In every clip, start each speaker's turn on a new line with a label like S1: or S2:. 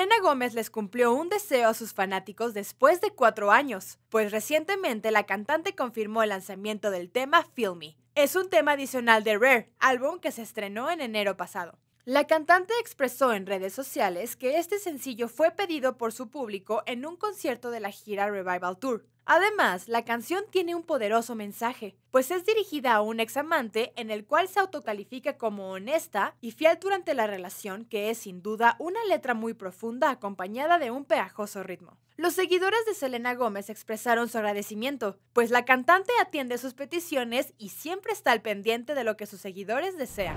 S1: Selena Gómez les cumplió un deseo a sus fanáticos después de cuatro años, pues recientemente la cantante confirmó el lanzamiento del tema Feel Me. Es un tema adicional de Rare, álbum que se estrenó en enero pasado. La cantante expresó en redes sociales que este sencillo fue pedido por su público en un concierto de la gira Revival Tour. Además, la canción tiene un poderoso mensaje, pues es dirigida a un examante en el cual se autocalifica como honesta y fiel durante la relación, que es sin duda una letra muy profunda acompañada de un pegajoso ritmo. Los seguidores de Selena Gómez expresaron su agradecimiento, pues la cantante atiende sus peticiones y siempre está al pendiente de lo que sus seguidores desean.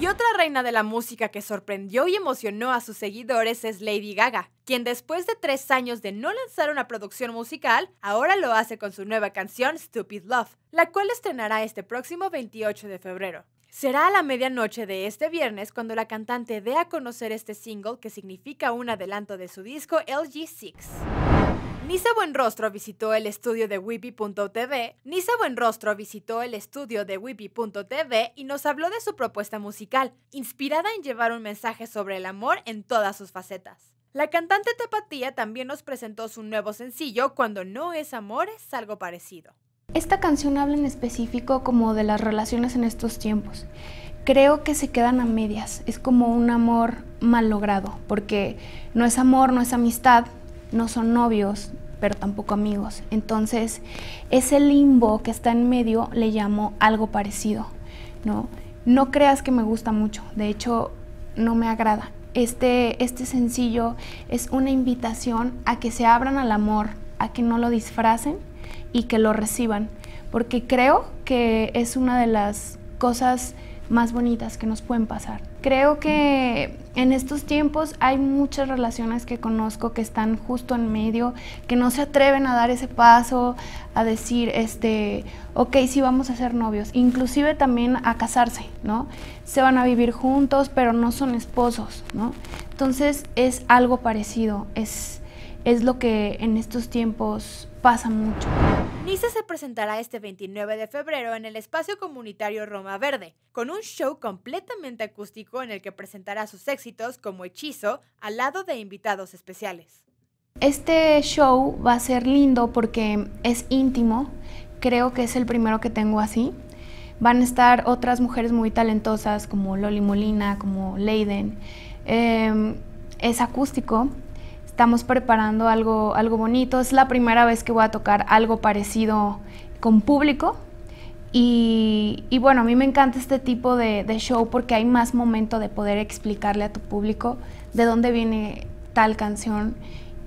S1: Y otra reina de la música que sorprendió y emocionó a sus seguidores es Lady Gaga, quien después de tres años de no lanzar una producción musical, ahora lo hace con su nueva canción Stupid Love, la cual estrenará este próximo 28 de febrero. Será a la medianoche de este viernes cuando la cantante dé a conocer este single que significa un adelanto de su disco LG6. Nisa Buenrostro visitó el estudio de Whippy.tv. Nisa Buenrostro visitó el estudio de Whippy.tv y nos habló de su propuesta musical, inspirada en llevar un mensaje sobre el amor en todas sus facetas. La cantante Tapatía también nos presentó su nuevo sencillo Cuando no es amor es algo parecido.
S2: Esta canción habla en específico como de las relaciones en estos tiempos. Creo que se quedan a medias, es como un amor mal logrado, porque no es amor, no es amistad, no son novios, pero tampoco amigos. Entonces, ese limbo que está en medio le llamo algo parecido, ¿no? No creas que me gusta mucho, de hecho, no me agrada. Este, este sencillo es una invitación a que se abran al amor, a que no lo disfracen y que lo reciban, porque creo que es una de las cosas más bonitas que nos pueden pasar. Creo que en estos tiempos hay muchas relaciones que conozco que están justo en medio, que no se atreven a dar ese paso, a decir, este, ok, sí vamos a ser novios, inclusive también a casarse, ¿no? Se van a vivir juntos, pero no son esposos, ¿no? Entonces es algo parecido, es, es lo que en estos tiempos pasa mucho.
S1: Nice se presentará este 29 de febrero en el espacio comunitario Roma Verde, con un show completamente acústico en el que presentará sus éxitos como Hechizo al lado de invitados especiales.
S2: Este show va a ser lindo porque es íntimo, creo que es el primero que tengo así. Van a estar otras mujeres muy talentosas como Loli Molina, como Leiden. Em, es acústico, estamos preparando algo, algo bonito. Es la primera vez que voy a tocar algo parecido con público. Y, bueno, a mí me encanta este tipo de, de, show porque hay más momento de poder explicarle a tu público de dónde viene tal canción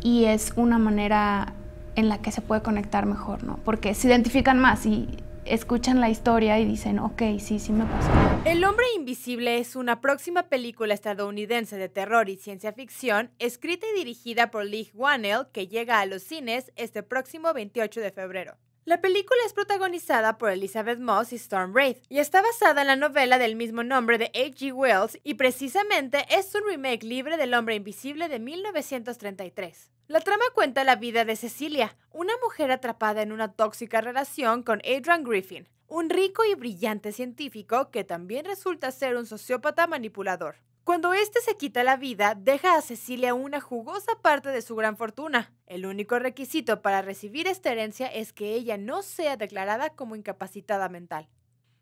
S2: y es una manera en la que se puede conectar mejor, ¿no? Porque se identifican más y escuchan la historia y dicen, ok, sí, sí me pasó.
S1: El hombre invisible es una próxima película estadounidense de terror y ciencia ficción, escrita y dirigida por Lee Wanell, que llega a los cines este próximo 28 de febrero. La película es protagonizada por Elizabeth Moss y Storm Wraith y está basada en la novela del mismo nombre de H.G. Wells y precisamente es un remake libre del Hombre Invisible de 1933. La trama cuenta la vida de Cecilia, una mujer atrapada en una tóxica relación con Adrian Griffin, un rico y brillante científico que también resulta ser un sociópata manipulador. Cuando éste se quita la vida, deja a Cecilia una jugosa parte de su gran fortuna. El único requisito para recibir esta herencia es que ella no sea declarada como incapacitada mental.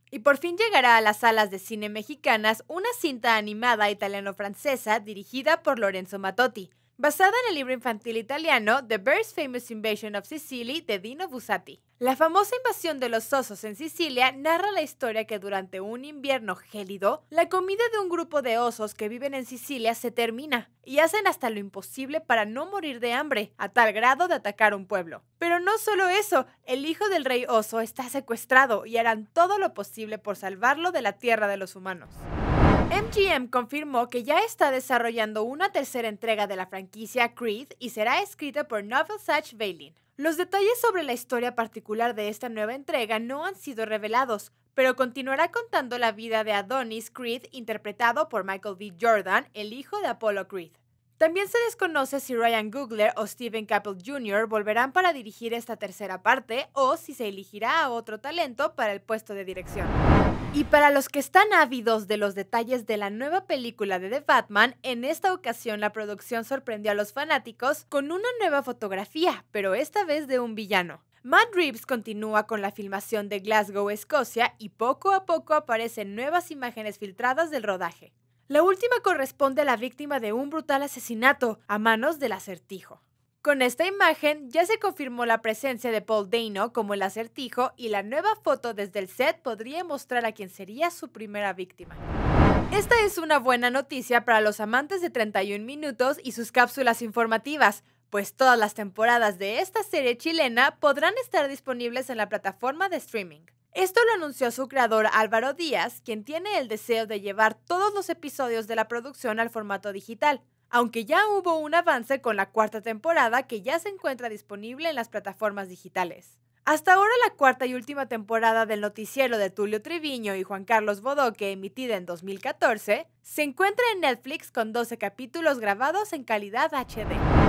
S1: Y por fin llegará a las salas de cine mexicanas una cinta animada italiano-francesa dirigida por Lorenzo Matotti, basada en el libro infantil italiano The Very Famous Invasion of Sicily de Dino Bussati. La famosa invasión de los osos en Sicilia narra la historia que durante un invierno gélido, la comida de un grupo de osos que viven en Sicilia se termina y hacen hasta lo imposible para no morir de hambre, a tal grado de atacar un pueblo. Pero no solo eso, el hijo del rey oso está secuestrado y harán todo lo posible por salvarlo de la tierra de los humanos. MGM confirmó que ya está desarrollando una tercera entrega de la franquicia Creed y será escrita por Novel Satch Bailey. Los detalles sobre la historia particular de esta nueva entrega no han sido revelados, pero continuará contando la vida de Adonis Creed interpretado por Michael B. Jordan, el hijo de Apollo Creed. También se desconoce si Ryan Googler o Steven Caple Jr. volverán para dirigir esta tercera parte o si se elegirá a otro talento para el puesto de dirección. Y para los que están ávidos de los detalles de la nueva película de The Batman, en esta ocasión la producción sorprendió a los fanáticos con una nueva fotografía, pero esta vez de un villano. Matt Reeves continúa con la filmación de Glasgow, Escocia, y poco a poco aparecen nuevas imágenes filtradas del rodaje. La última corresponde a la víctima de un brutal asesinato a manos del acertijo. Con esta imagen ya se confirmó la presencia de Paul Dano como el acertijo y la nueva foto desde el set podría mostrar a quién sería su primera víctima. Esta es una buena noticia para los amantes de 31 minutos y sus cápsulas informativas, pues todas las temporadas de esta serie chilena podrán estar disponibles en la plataforma de streaming. Esto lo anunció su creador Álvaro Díaz, quien tiene el deseo de llevar todos los episodios de la producción al formato digital, aunque ya hubo un avance con la cuarta temporada que ya se encuentra disponible en las plataformas digitales. Hasta ahora la cuarta y última temporada del noticiero de Tulio Triviño y Juan Carlos Bodoque, emitida en 2014, se encuentra en Netflix con 12 capítulos grabados en calidad HD.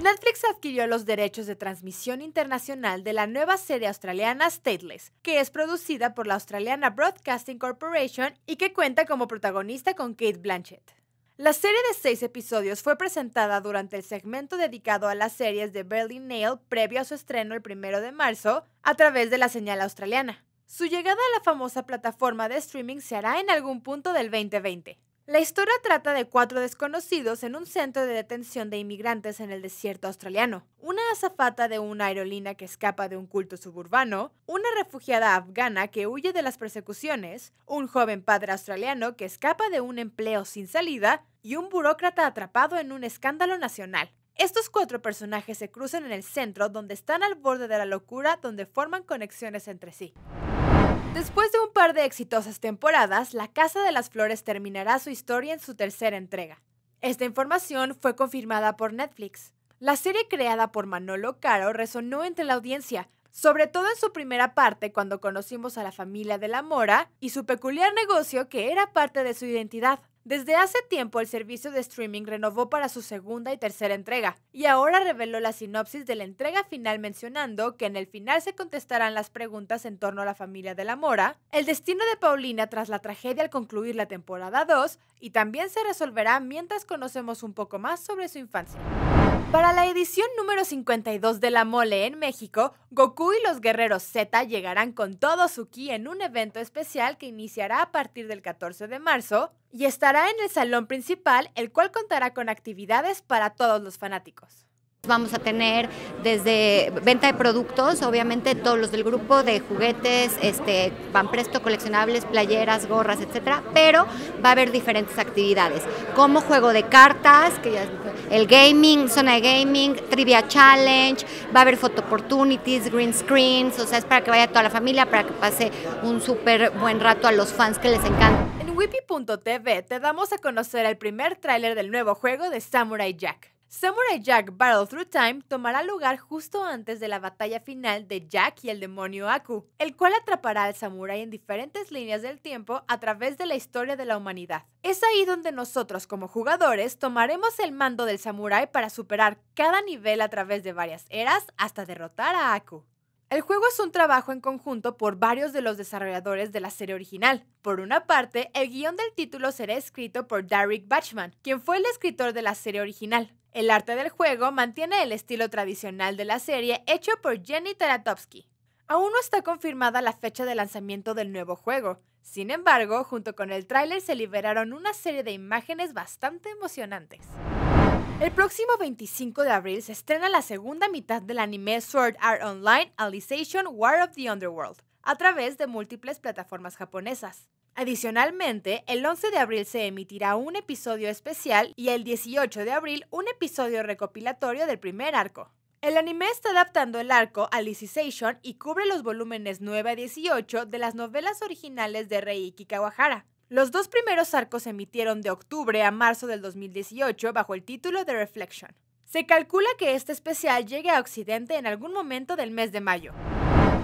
S1: Netflix adquirió los derechos de transmisión internacional de la nueva serie australiana Stateless, que es producida por la Australiana Broadcasting Corporation y que cuenta como protagonista con Kate Blanchett. La serie de seis episodios fue presentada durante el segmento dedicado a las series de Berlin Nail previo a su estreno el 1 de marzo a través de la señal australiana. Su llegada a la famosa plataforma de streaming se hará en algún punto del 2020. La historia trata de cuatro desconocidos en un centro de detención de inmigrantes en el desierto australiano, una azafata de una aerolínea que escapa de un culto suburbano, una refugiada afgana que huye de las persecuciones, un joven padre australiano que escapa de un empleo sin salida y un burócrata atrapado en un escándalo nacional. Estos cuatro personajes se cruzan en el centro donde están al borde de la locura donde forman conexiones entre sí. Después de un par de exitosas temporadas, La Casa de las Flores terminará su historia en su tercera entrega. Esta información fue confirmada por Netflix. La serie creada por Manolo Caro resonó entre la audiencia, sobre todo en su primera parte cuando conocimos a la familia de la Mora y su peculiar negocio que era parte de su identidad. Desde hace tiempo el servicio de streaming renovó para su segunda y tercera entrega, y ahora reveló la sinopsis de la entrega final mencionando que en el final se contestarán las preguntas en torno a la familia de la Mora, el destino de Paulina tras la tragedia al concluir la temporada 2, y también se resolverá mientras conocemos un poco más sobre su infancia. Para la edición número 52 de La Mole en México, Goku y los guerreros Z llegarán con todo su ki en un evento especial que iniciará a partir del 14 de marzo y estará en el salón principal, el cual contará con actividades para todos los fanáticos.
S3: Vamos a tener desde venta de productos, obviamente todos los del grupo de juguetes, este, van presto, coleccionables, playeras, gorras, etcétera, pero va a haber diferentes actividades, como juego de cartas, que ya el gaming, zona de gaming, trivia challenge, va a haber photo opportunities, green screens, o sea, es para que vaya toda la familia, para que pase un súper buen rato a los fans que les encanta.
S1: En Whippy.tv te damos a conocer el primer tráiler del nuevo juego de Samurai Jack. Samurai Jack Battle Through Time tomará lugar justo antes de la batalla final de Jack y el demonio Aku, el cual atrapará al samurai en diferentes líneas del tiempo a través de la historia de la humanidad. Es ahí donde nosotros como jugadores tomaremos el mando del samurai para superar cada nivel a través de varias eras hasta derrotar a Aku. El juego es un trabajo en conjunto por varios de los desarrolladores de la serie original. Por una parte, el guion del título será escrito por Derek Bachman, quien fue el escritor de la serie original. El arte del juego mantiene el estilo tradicional de la serie hecho por Jenny Taratovsky. Aún no está confirmada la fecha de lanzamiento del nuevo juego. Sin embargo, junto con el tráiler se liberaron una serie de imágenes bastante emocionantes. El próximo 25 de abril se estrena la segunda mitad del anime Sword Art Online Alicization War of the Underworld, a través de múltiples plataformas japonesas. Adicionalmente, el 11 de abril se emitirá un episodio especial y el 18 de abril un episodio recopilatorio del primer arco. El anime está adaptando el arco Alicization y cubre los volúmenes 9 a 18 de las novelas originales de Reiki Kawahara, los dos primeros arcos se emitieron de octubre a marzo del 2018 bajo el título de Reflection. Se calcula que este especial llegue a Occidente en algún momento del mes de mayo.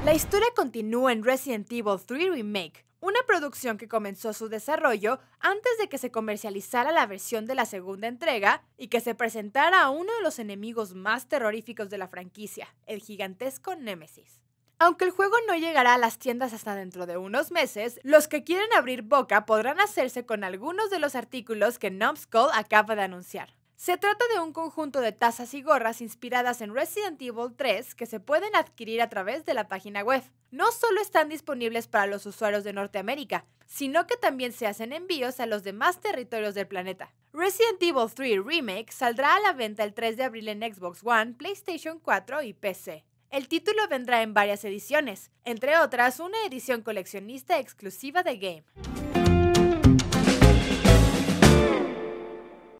S1: La historia continúa en Resident Evil 3 Remake, una producción que comenzó su desarrollo antes de que se comercializara la versión de la segunda entrega y que se presentara a uno de los enemigos más terroríficos de la franquicia, el gigantesco Nemesis. Aunque el juego no llegará a las tiendas hasta dentro de unos meses, los que quieren abrir boca podrán hacerse con algunos de los artículos que Numbskull acaba de anunciar. Se trata de un conjunto de tazas y gorras inspiradas en Resident Evil 3 que se pueden adquirir a través de la página web. No solo están disponibles para los usuarios de Norteamérica, sino que también se hacen envíos a los demás territorios del planeta. Resident Evil 3 Remake saldrá a la venta el 3 de abril en Xbox One, PlayStation 4 y PC. El título vendrá en varias ediciones, entre otras una edición coleccionista exclusiva de Game.